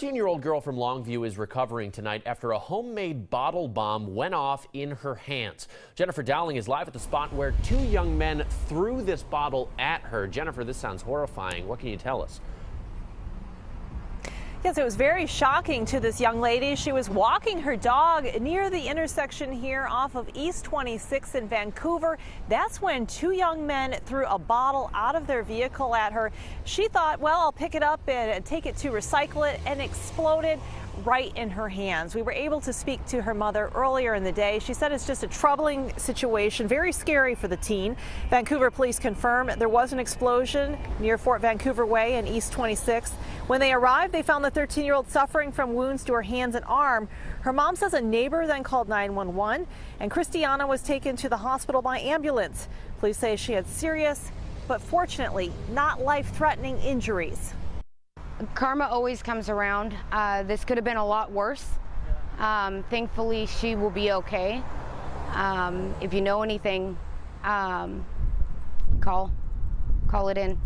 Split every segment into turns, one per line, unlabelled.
13 year old girl from Longview is recovering tonight after a homemade bottle bomb went off in her hands. Jennifer Dowling is live at the spot where two young men threw this bottle at her. Jennifer, this sounds horrifying. What can you tell us?
Yes, it was very shocking to this young lady. She was walking her dog near the intersection here off of East 26 in Vancouver. That's when two young men threw a bottle out of their vehicle at her. She thought, well, I'll pick it up and take it to recycle it and exploded right in her hands. We were able to speak to her mother earlier in the day. She said it's just a troubling situation, very scary for the teen. Vancouver police confirm there was an explosion near Fort Vancouver Way in East 26. When they arrived, they found the 13 year old suffering from wounds to her hands and arm. Her mom says a neighbor then called 911 and Christiana was taken to the hospital by ambulance. Police say she had serious, but fortunately not life threatening injuries.
Karma always comes around. Uh, this could have been a lot worse. Um, thankfully, she will be okay. Um, if you know anything, um, call, call it in.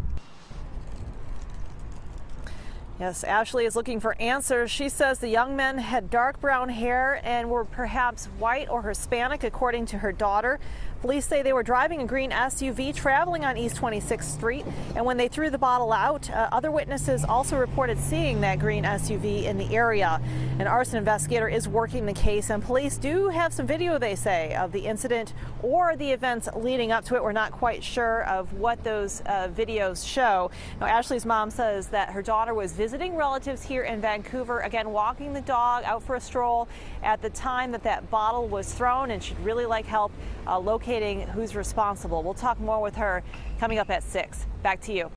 Yes, Ashley is looking for answers. She says the young men had dark brown hair and were perhaps white or Hispanic, according to her daughter. Police say they were driving a green SUV traveling on East 26th Street, and when they threw the bottle out, uh, other witnesses also reported seeing that green SUV in the area. An arson investigator is working the case, and police do have some video, they say, of the incident or the events leading up to it. We're not quite sure of what those uh, videos show. Now, Ashley's mom says that her daughter was visiting relatives here in Vancouver, again, walking the dog out for a stroll at the time that that bottle was thrown, and she'd really like help uh, locating who's responsible. We'll talk more with her coming up at 6. Back to you.